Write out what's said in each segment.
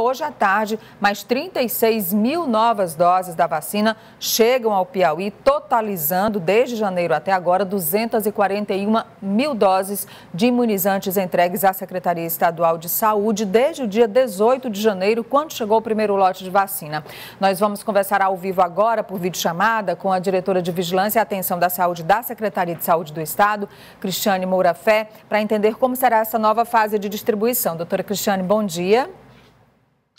hoje à tarde, mais 36 mil novas doses da vacina chegam ao Piauí, totalizando desde janeiro até agora 241 mil doses de imunizantes entregues à Secretaria Estadual de Saúde desde o dia 18 de janeiro, quando chegou o primeiro lote de vacina. Nós vamos conversar ao vivo agora por videochamada com a diretora de Vigilância e Atenção da Saúde da Secretaria de Saúde do Estado, Cristiane Moura Fé, para entender como será essa nova fase de distribuição. Doutora Cristiane, bom dia.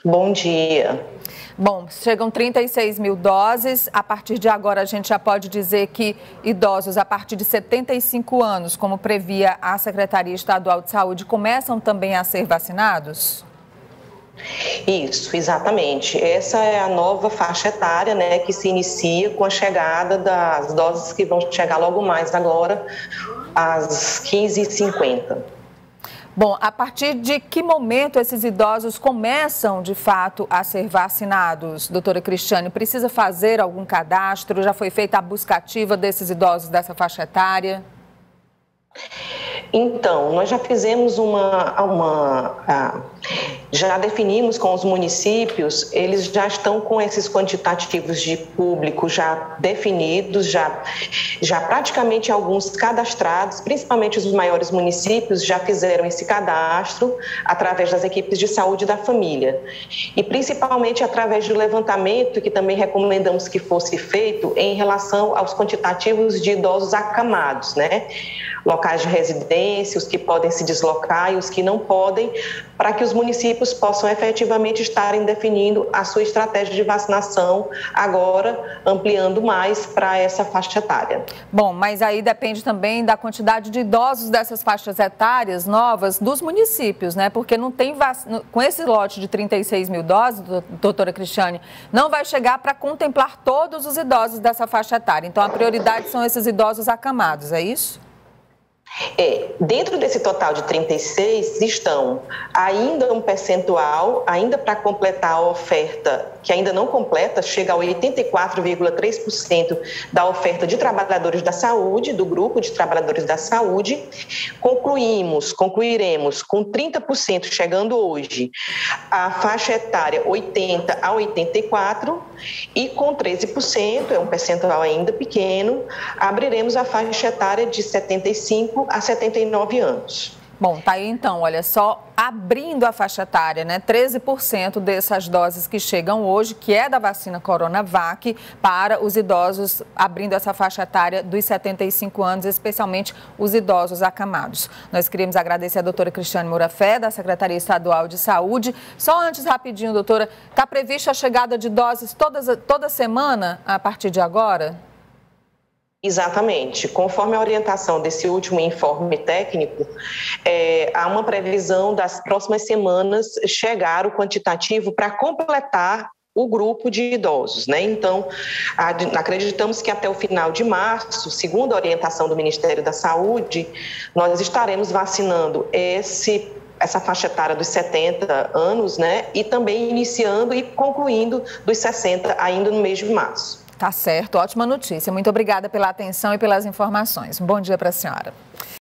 Bom dia. Bom, chegam 36 mil doses. A partir de agora, a gente já pode dizer que idosos a partir de 75 anos, como previa a Secretaria Estadual de Saúde, começam também a ser vacinados? Isso, exatamente. Essa é a nova faixa etária, né, que se inicia com a chegada das doses que vão chegar logo mais agora, às 15h50. Bom, a partir de que momento esses idosos começam, de fato, a ser vacinados, doutora Cristiane? Precisa fazer algum cadastro? Já foi feita a busca ativa desses idosos dessa faixa etária? Então, nós já fizemos uma, uma já definimos com os municípios, eles já estão com esses quantitativos de público já definidos, já, já praticamente alguns cadastrados, principalmente os maiores municípios já fizeram esse cadastro através das equipes de saúde da família. E principalmente através do levantamento, que também recomendamos que fosse feito em relação aos quantitativos de idosos acamados, né? locais de residência, os que podem se deslocar e os que não podem, para que os municípios possam efetivamente estarem definindo a sua estratégia de vacinação, agora ampliando mais para essa faixa etária. Bom, mas aí depende também da quantidade de idosos dessas faixas etárias novas dos municípios, né? Porque não tem com esse lote de 36 mil doses, doutora Cristiane, não vai chegar para contemplar todos os idosos dessa faixa etária. Então a prioridade são esses idosos acamados, é isso? É, dentro desse total de 36 estão ainda um percentual, ainda para completar a oferta, que ainda não completa, chega a 84,3% da oferta de trabalhadores da saúde, do grupo de trabalhadores da saúde. Concluímos, concluiremos com 30% chegando hoje a faixa etária 80 a 84 e com 13%, é um percentual ainda pequeno, abriremos a faixa etária de 75 a 79 anos. Bom, tá aí então, olha só, abrindo a faixa etária, né? 13% dessas doses que chegam hoje, que é da vacina Coronavac, para os idosos, abrindo essa faixa etária dos 75 anos, especialmente os idosos acamados. Nós queríamos agradecer a doutora Cristiane Mourafé, da Secretaria Estadual de Saúde. Só antes, rapidinho, doutora, está prevista a chegada de doses todas, toda semana a partir de agora? Exatamente. Conforme a orientação desse último informe técnico, é, há uma previsão das próximas semanas chegar o quantitativo para completar o grupo de idosos, né? Então, acreditamos que até o final de março, segundo a orientação do Ministério da Saúde, nós estaremos vacinando esse essa faixa etária dos 70 anos, né? E também iniciando e concluindo dos 60 ainda no mês de março. Tá certo, ótima notícia. Muito obrigada pela atenção e pelas informações. Bom dia para a senhora.